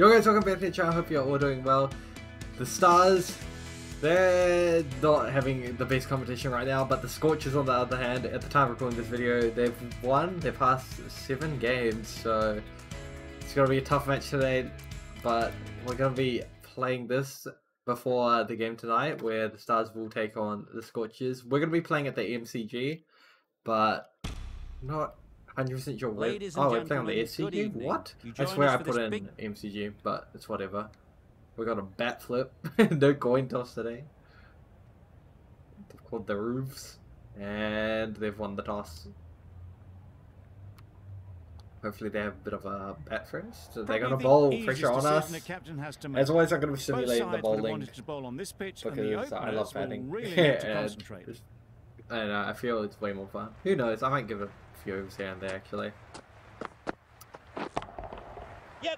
Yo guys, welcome back to the channel. Hope you're all doing well. The Stars, they're not having the best competition right now, but the Scorchers on the other hand, at the time of recording this video, they've won their past seven games, so it's going to be a tough match today, but we're going to be playing this before the game tonight, where the Stars will take on the Scorchers. We're going to be playing at the MCG, but not 100% sure. Ladies Oh, we're playing on the SCG? What? I swear I put in big- MCG, but it's whatever. We got a bat flip, no coin toss today. They've called the roofs, and they've won the toss. Hopefully they have a bit of a bat first. So they're Probably gonna the bowl pressure on us. a to. As always, I'm gonna be simulating the bowling to bowl on this pitch, and the because I love batting. really to and. I. I feel it's way more fun. Who knows? I might give it a few overs here and there actually.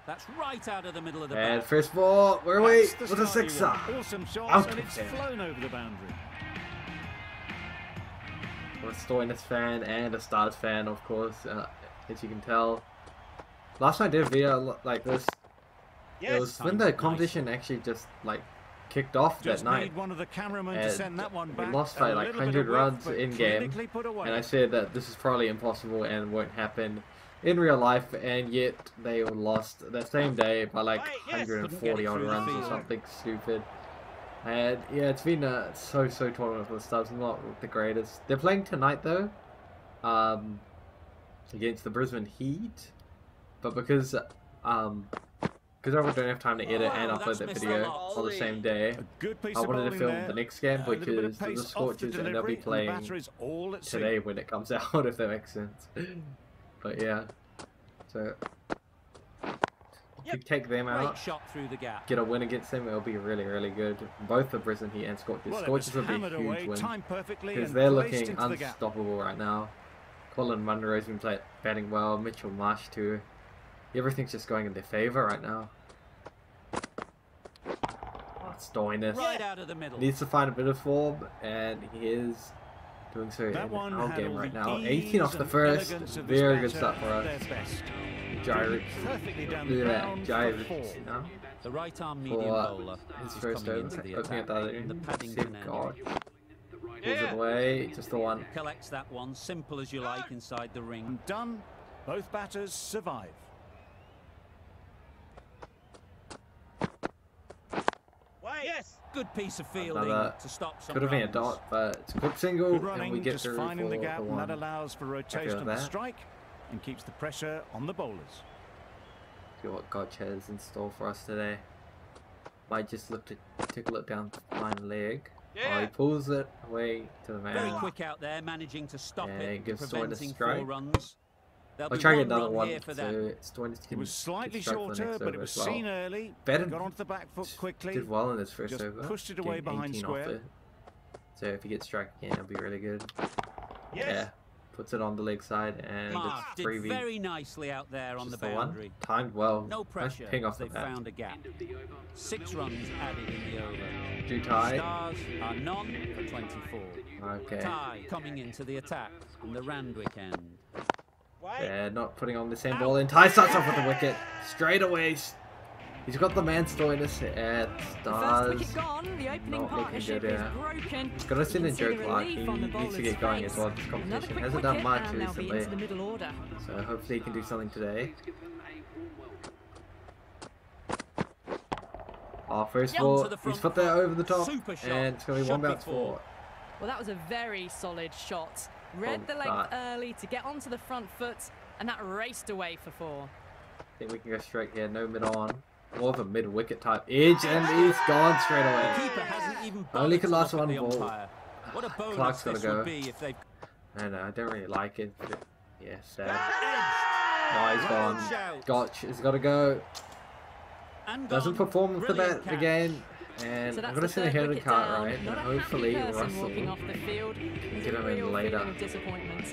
That's right out of the middle of the And bat. first ball, where are we? That's the With a sixer. Awesome shots, Out and it's there. flown over the boundary. I'm a Stoinis fan and a Stars fan, of course, uh, as you can tell. Last time I did a video like this, it was when the Nice. competition actually just like kicked off Just that night. one of the cameramen to And send that one we lost by, like, little bit of 100 runs put away. And I said that this is probably impossible and won't happen in real life, and yet they lost that same day by like 140 odd Couldn't get it through the runs or something stupid. And yeah, it's been a so so tournament for the Stars, not the greatest. They're playing tonight though, um, against the Brisbane Heat, but because um, because I don't have time to edit and upload that video a on the same day, a good piece I wanted to film there. the next game A little bit of because the pace off Scorchers and they'll be and the playing all today when it comes out, if that makes sense. But yeah, so if we Yep. take them out, shot through the gap. get a win against them, it'll be really, really good. Both the Brisbane Heat and Scorchers. Well, it was Scorchers will be a huge away, win timed because they're looking into the gap. unstoppable right now. Colin Munro's been play- batting well, Mitchell Marsh too. Everything's just going in their favour right now. Stoinis Right out of the middle. needs to find a bit of form, and he is doing so That in one our game right now. 18 off the first, elegance of this very good start for us. their best. Gyric, Perfectly down look at that, Gyric, you know? The right arm medium bowler his first over, looking at attack. the other The end, Paddington Sid end. God, pulls it away, just the one. Collects that one, simple as you like, inside the ring. Done. Both batters survive. Yes. Good piece of fielding Another- to stop some Could have been a dot, but it's a quick single, Good and running, we get just through finding the gap, the and that allows for rotation of the strike and keeps the pressure on the bowlers. See what Gotch has in store for us today. Might just look to tickle it down the fine leg. Oh, he pulls it away to the man. Very quick out there, managing to stop Yeah, it, gives preventing four runs. There'll I'll try and get another one, here for so it's Stoinis It was slightly get strike for the shorter, next but it was well. seen early. Better- Got onto the back foot quickly. Did well in his first Just over. pushed it away getting behind 18 off square. it. So if he gets struck again, it'll be really good. Yes. Yeah, puts it on the leg side and Mark it's did 3v. very nicely out there on the just the one. boundary. Timed well. No Nice pressure. ping off the they bat. found a gap. Six runs added in the over. Do tie. Stars are none for 24. Okay. Tye coming into the attack from the Randwick end. Wait. Yeah, not putting on the same ball. And Tye starts off with the wicket. Straight away. He's got the man Stoinis at The first stars. wicket gone, the opening Not looking good, is yeah. broken. Gotta send You in can see Joe the Clarke. He relief on the needs to get going as face. well. This competition quick hasn't done much and they'll be into the recently. So hopefully he can do something today. Oh, first of all, he's put that over the top. And it's going to be one be bounce four. Well, that was a very solid shot. Read Oh, the length that- early to get onto the front foot, and that raced away for four. I think we can go straight here. No mid on. More of a mid wicket type edge. And he's gone straight The away. keeper hasn't even Only bothered could last one ball. umpire. What a ah, bonus Clarke's gotta go. be if they I know, I don't really like it. But yeah, sad. edged. No, he's Well gone. shout. Gotch has got to go. And Doesn't perform with the Brilliant catch. again. And so I'm that's going the to send a third headed cart down. right. Not And hopefully person walking Russell off the field. There's Get a him in real later. feeling of disappointment.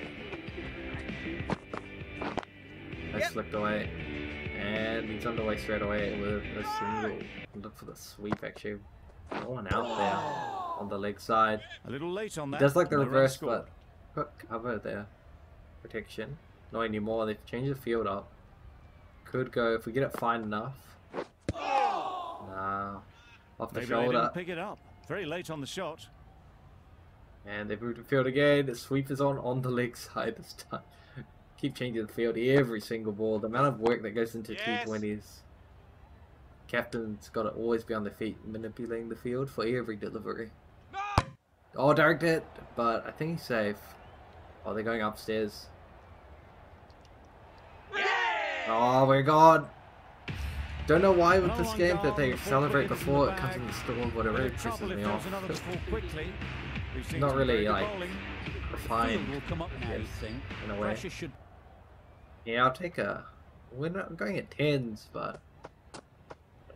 has Yep. slipped away. And he's underway straight away with a single. Look for the sweep actually. No one out there on the leg side. A little late on He that. does like the reverse, scored. but got cover there. Protection. Not anymore. They've changed the field up. Could go if we get it fine enough. Off the Maybe they didn't pick it up. Very late on the shot. And they've moved the field again. The sweep is on on the leg side this time. Keep changing the field every single ball. The amount of work that goes into Yes. T20s. Captain's got to always be on their feet manipulating the field for every delivery. No! Oh, direct hit, but I think he's safe. Oh, they're going upstairs. Yeah! Oh my god. Don't know why with this game that they celebrate cricket is in before it comes in the storm, Bit whatever, it pisses me off. another to fall quickly. We've seen Not really, like, bowling. Field Fine. will come up now, you Yes, think. in a way. Yeah, I'll take a. We're not going at tens, but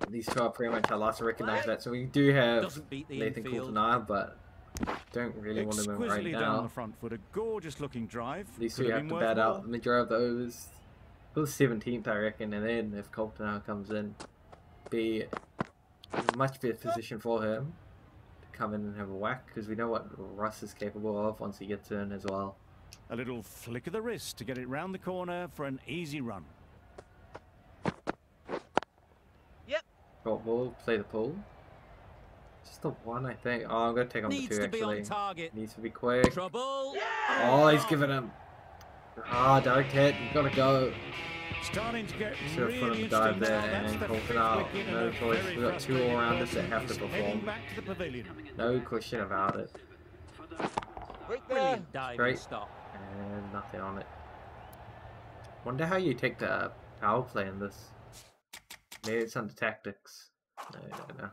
these two are pretty much our last to recognize that. So we do have doesn't beat the Nathan. Coulter but don't really want him in right Exquisitely done on now. the front foot. A gorgeous looking drive. These two have to bat out the majority of the overs. Till the 17th, I reckon, and then if Coulter comes in, be a much better position for him to come in and have a whack because we know what Russ is capable of once he gets in as well. A little flick of the wrist to get it round the corner for an easy run. Yep. Short ball, play the pull. Just the one, I think. Oh, I'm gonna take on the two. Needs two to be actually. on target. Needs to be quick. Trouble. Oh, he's giving him. Ah, direct hit. You gotta go. Starting to get Should have really put him dive there and the Coulter fifth out. wicket No choice. We've got two all-rounders that have to perform. Back to the pavilion. No question about it. Right there! Brilliant diving Great. stop. And nothing on it. Wonder how you take the power play in this. Maybe it's under tactics. No, I don't know.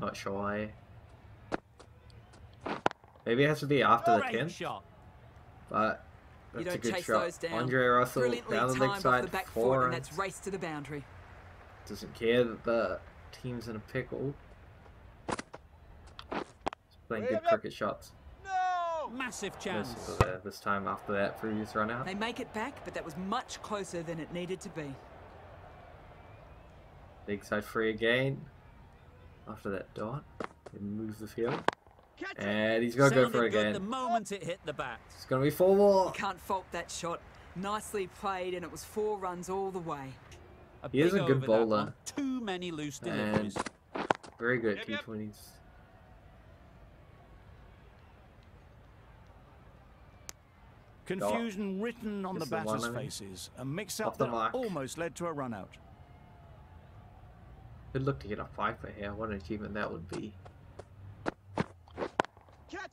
Not sure why. Maybe it has to be after the Great 10th, shot. but You that's a don't good chase shot. those down. Andre Russell Brilliantly down the timed leg off the side, back four foot, and that's race to the boundary. Doesn't care that the team's in a pickle. Just playing good cricket shots. No! Massive This, chance. uh, this time after that previous run out. They make it back, but that was much closer than it needed to be. Big side free again. After that dot, they move the field. Catch it! And he's gonna go Sounded for it good again. the moment it hit the bat. It's gonna be four more. You can't fault that shot. Nicely played, and it was four runs all the way. A He is a good bowler. Too many loose And deliveries. very good Yep, yep. T20s. Confusion written on the the batters' I faces. A mix-up that mark. almost led to a run out. Good look to get a five for here. What an achievement that would be.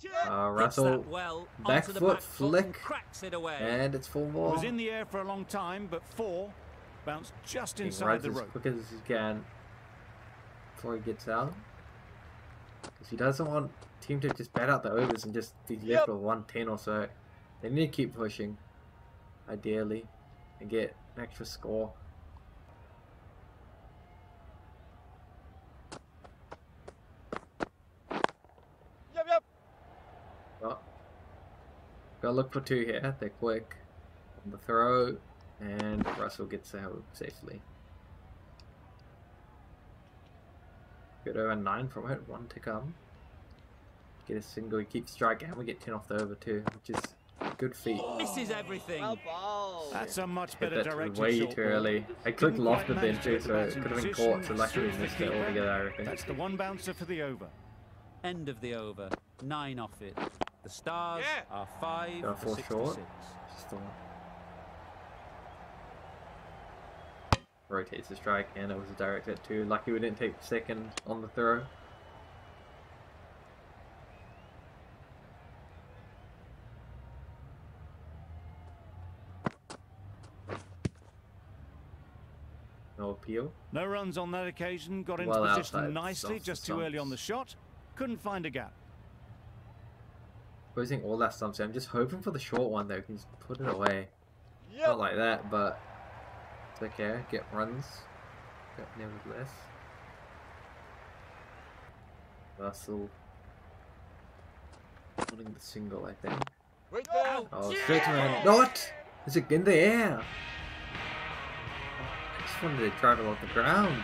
Catch! Uh, Hits Russell, that well back onto the foot back foot and flick. cracks it away. and it's four It more. was in the air for a long time, but four bounced just He inside runs the as quick as he can before he gets out. Because he doesn't want team to just bat out the overs and just be Yep. left with 110 or so. They need to keep pushing, ideally, and get an extra score. Yep, yep! Oh. Gotta look for two here. They're quick. On the throw, and Russell gets out safely. Good over nine from it. One to come. Get a single. He keeps striking, and we get ten off the over too, which is a good feat. Misses everything. Well! That's a much Hit better direction. way too ball. early. I Didn't clicked lofted quite then too, so it could have been caught. So luckily we missed it altogether. I reckon. That's the one bouncer for the over. End of the over. Nine off it. The stars Yeah. are five Got a for four short. to six. Just the one. Rotates the strike, and it was a direct hit too. Lucky we didn't take the second on the throw. No appeal. No runs on that occasion. Got into Well position outside nicely, off just too early on the shot. Couldn't find a gap. Posing all that stuff, so I'm just hoping for the short one though. Can just put it away. Yep! Not like that, but it's okay. Get runs. But nevertheless. Russell. Putting the single, I think. Right there! Oh, oh straight to man. Not! Is it in the air? I just wanted to drive it off the ground.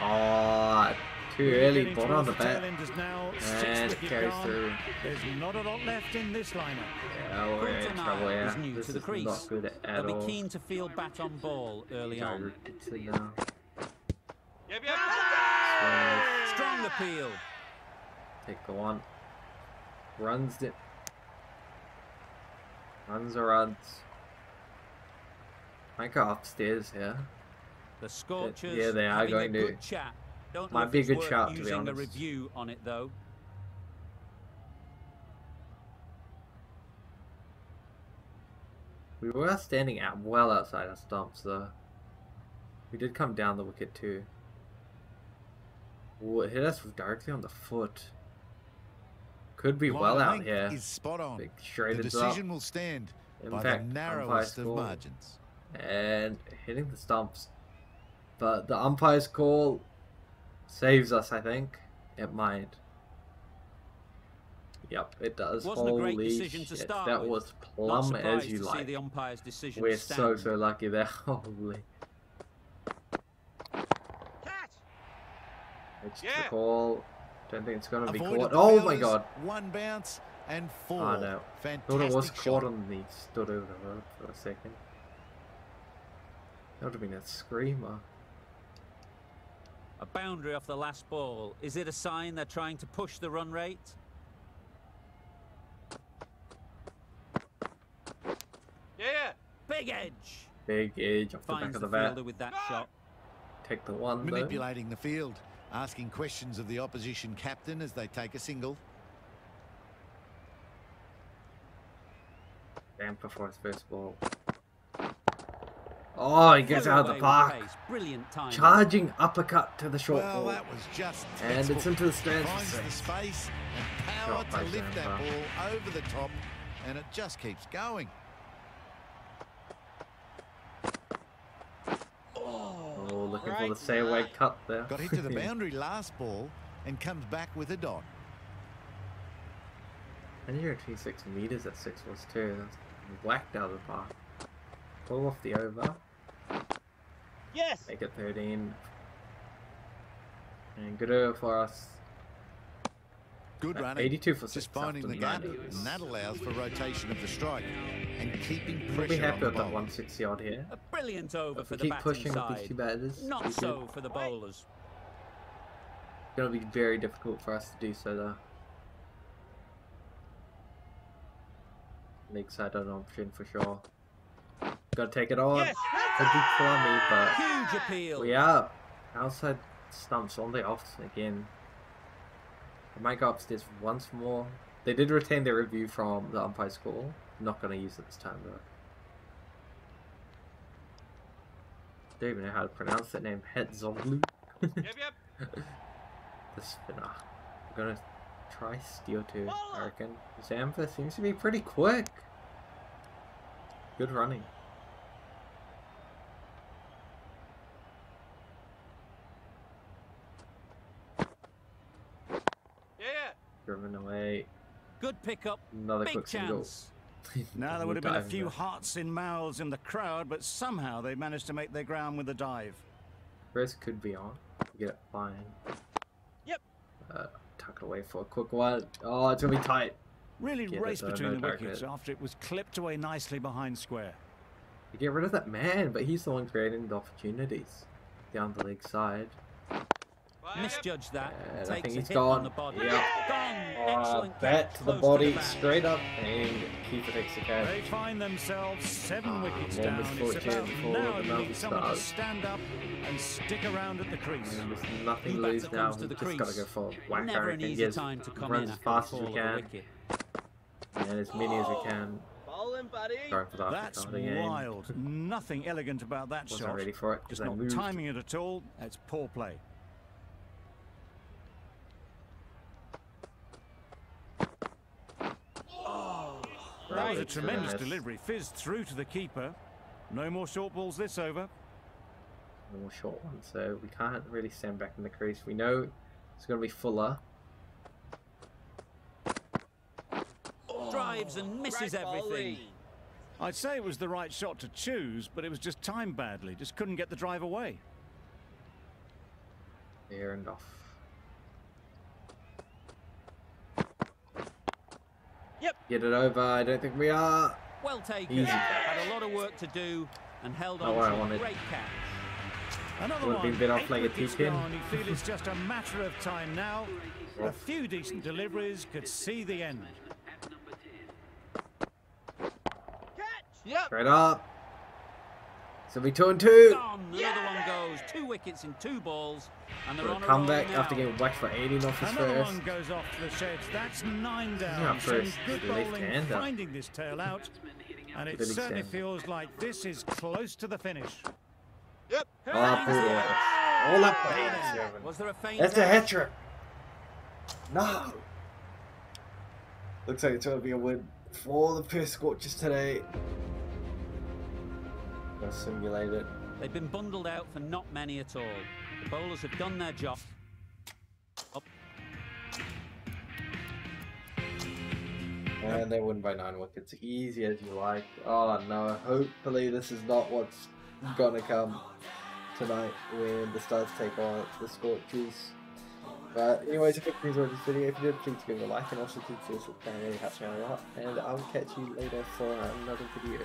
Oh, too We're early. getting Ball on the bat. end is now six And wicket carries through. There's not a lot left in this lineup. Yeah, we're in trouble, yeah. is new This to the is crease. not good at They'll all. be keen to feel bat on ball early on. Tiger gets it now. Yep, yep. Swerve. Strong appeal. Take the one. Runs it. Runs or runs. Might go upstairs here. The Scorchers yeah, they are going to. chat. Don't Might be a good worth shout, to be using a review on it though. We were standing out well outside our stumps though. We did come down the wicket too. Ooh, it hit us directly on the foot. Could be Line well of out length here. Is spot on. Big The straight up. decision will stand In by the narrowest of margins. and hitting the stumps. But the umpire's call saves us, I think. It might. Yep, it does. Wasn't a Holy great decision to start That with. was Not plumb as you to see like. the umpire's decision We're stand. so so lucky there. Holy. Catch. It's Yeah. the call. Don't think it's gonna be Avoided caught. Oh my god. One bounce and four. Oh no. Fantastic Thought it was shot. caught on the stood over the rope for a second. That would have been a screamer. A boundary off the last ball. Is it a sign they're trying to push the run rate? Yeah, yeah. Big edge. Big edge off the back of the the bat. fielder with that ah! shot. Take the one though. Manipulating the field, asking questions of the opposition captain as they take a single. Damn before his first ball. Oh, he gets out of the park. Brilliant timing. Charging uppercut to the short well, ball. that was just And it's textbook. into the stands Finds the space and power to lift that Zampa. ball over the top, and it just keeps going. Oh, looking for the Great stay away cut there. Got hit to the boundary last ball and comes back with a dot. 126 meters at six was too. That's whacked out of the park. Pull off the over. Yes. Make it 13. And good over for us. Good Uh, running. 82 for six Just finding the gap, and that allows for rotation of the strike and keeping pressure We'll pressure be on happy the with that ball. 160 odd here. A brilliant over for we the keep batting pushing with these two side. batters, Not could- so for the bowlers. It's gonna be very difficult for us to do so though. Lakeside an option for sure. Gotta take it on. Yes. Be but Huge appeal. we are outside stumps on the offs again. I might go upstairs once more. They did retain their review from the umpire's call. Not gonna use it this time though. Don't even know how to pronounce that name. Hatzoglou. Yep, yep. the spinner. I'm gonna try steal two, I reckon. Zampa seems to be pretty quick. Good running. Yeah, yeah. Driven away. Good pickup. Another Big quick chance. Now there would have been a few there. hearts in mouths in the crowd, but somehow they managed to make their ground with a dive. Chris could be on. Get it fine. Yep. Uh, tuck it away for a quick one. Oh, it's gonna be tight. Really Yeah, raced but, uh, between no the target. wickets after it was clipped away nicely behind square. You get rid of that man, but he's the one creating the opportunities down the leg side. Fire. Misjudged that. And I think he's gone. on the body. Yep. Gone. Uh, Excellent bat catch, to the close body, bat. straight up, and keeper takes the They find themselves seven Ah, wickets down. It's misfortune about for now the you need someone to stand up and stick around at the crease. And there's nothing to New lose now. to the just gotta go for whack. I Never an reckon. easy time to come run in as fast as fall we can, and as many as we can. Bowling, buddy. Going for the That's uppercut again. wild. Nothing elegant about that Wasn't shot. ready for it Just not timing it at all. That's poor play. That was a tremendous goodness. delivery. Fizzed through to the keeper. No more short balls this over. More short ones, so we can't really stand back in the crease. We know it's gonna be Fuller. Oh, Drives and misses Great everything. bowling. I'd say it was the right shot to choose, but it was just timed badly. Just couldn't get the drive away. There and off. Yep. Get it over. I don't think we are. Well taken. Easy. Had a lot of work to do and held Not on what I to a wanted. great catch. Another Would've one. been better off Eight playing a wickets T-pin. You feel it's just a matter of time now. A few decent deliveries could see the end. Catch. Yep. Straight up. So we two and two. Gone. Another one goes. Two wickets in two balls. And they're For a on a comeback after getting whacked for 18 off his Another first. one goes off the sheds. That's nine down. Yeah, first good bowling finding this tail out. And it certainly sad. feels like this is close to the finish. Yep. Oh, pull it. All up for There. 87. Was there a feint? That's a there? hat trick. No. Looks like it's going to be a win for the Perth Scorchers today. Simulate it. They've been bundled out for not many at all. The bowlers have done their job. Up. And they win by nine wickets. Easy as you like. Oh no, hopefully this is not what's gonna come tonight when the Stars take on the Scorchers. But anyways, if you enjoyed this video, if you did, please give it a like and also consider subscribing. It really helps me out a lot. And I'll catch you later for another video.